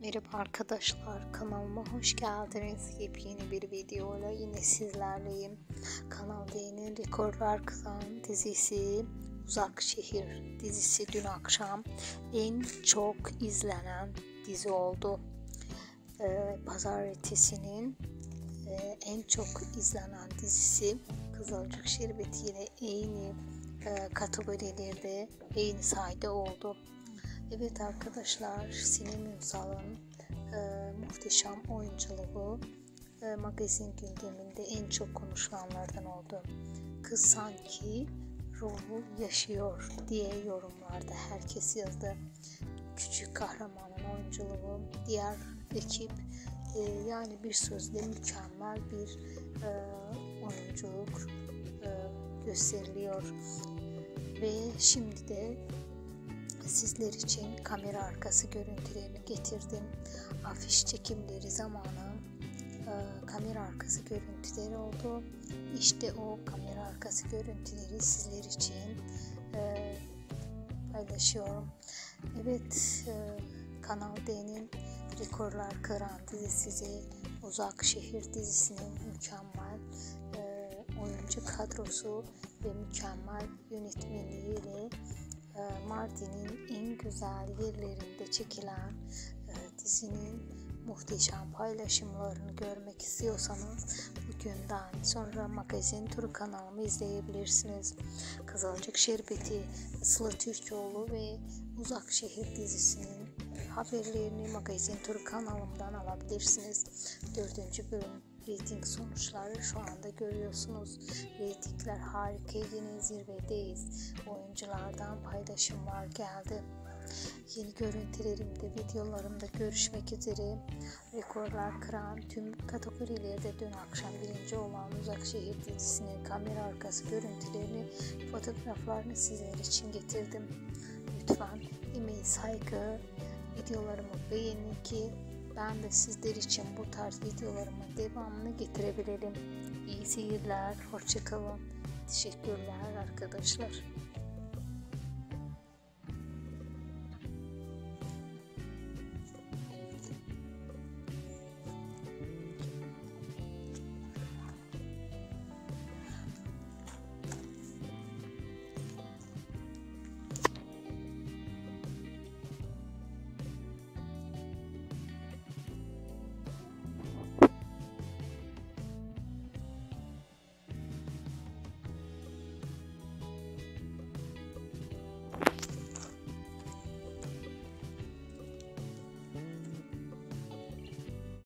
Merhaba arkadaşlar kanalıma hoş geldiniz. Yepyeni bir videoyla yine sizlerleyim. Kanal D'nin Rekorlar Kıran dizisi Uzak Şehir dizisi dün akşam en çok izlenen dizi oldu. Ee, Pazartesinin e, en çok izlenen dizisi Kızılcık Şerbeti ile aynı e, kategorilerde aynı sayıda oldu. Evet arkadaşlar Sinem Ünsal'ın e, muhteşem oyunculuğu e, magazin gündeminde en çok konuşulanlardan oldu. Kız sanki ruhu yaşıyor diye yorumlarda herkes yazdı. Küçük kahramanın oyunculuğu, diğer ekip e, yani bir sözle mükemmel bir e, oyunculuk e, gösteriliyor. Ve şimdi de sizler için kamera arkası görüntülerini getirdim. Afiş çekimleri zamanı e, kamera arkası görüntüleri oldu. İşte o kamera arkası görüntüleri sizler için e, paylaşıyorum. Evet, e, Kanal D'nin Rekorlar Kıran dizisi Uzak Şehir dizisinin mükemmel e, oyuncu kadrosu ve mükemmel yönetmeniyle e, Mardin'in en güzel yerlerinde çekilen e, dizinin muhteşem paylaşımlarını görmek istiyorsanız bugünden sonra magazin turu kanalımı izleyebilirsiniz. Kızılcık Şerbeti, Sıla Türkoğlu ve Uzak Şehir dizisinin haberlerini magazin turu kanalımdan alabilirsiniz. Dördüncü bölüm Rating sonuçları şu anda görüyorsunuz. Ratingler harika yine zirvedeyiz. Oyunculardan paylaşımlar geldi. Yeni görüntülerimde, videolarımda görüşmek üzere. Rekorlar kıran tüm kategorilerde dün akşam birinci olan Uzak Şehir dizisinin kamera arkası görüntülerini, fotoğraflarını sizler için getirdim. Lütfen emeği saygı, videolarımı beğenin ki ben de sizler için bu tarz videolarımın devamını getirebilirim. İyi seyirler, hoşçakalın. Teşekkürler arkadaşlar.